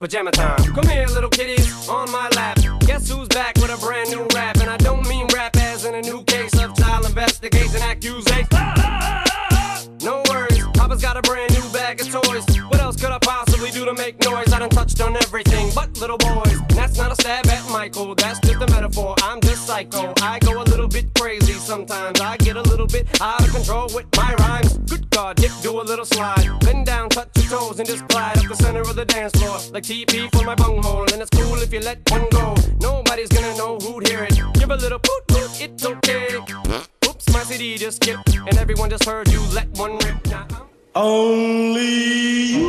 Pajama time. Come here, little kitties, on my lap. Guess who's back with a brand new rap? And I don't mean rap as in a new case of child investigation accusation. No worries, Papa's got a brand new bag of toys. What else could I possibly do to make noise? I done touched on everything but little boys. And that's not a stab at Michael, that's just a metaphor. I'm just psycho. I go a little bit crazy sometimes. I get a little bit out of control with my rhymes. Good God, dip, do a little slide. Toes, and just glide up the center of the dance floor. Like TP for my bunghole. And it's cool if you let one go. Nobody's gonna know who'd hear it. Give a little poot poot, it's okay. Oops, my CD just skipped, and everyone just heard you let one rip. Now I'm Only you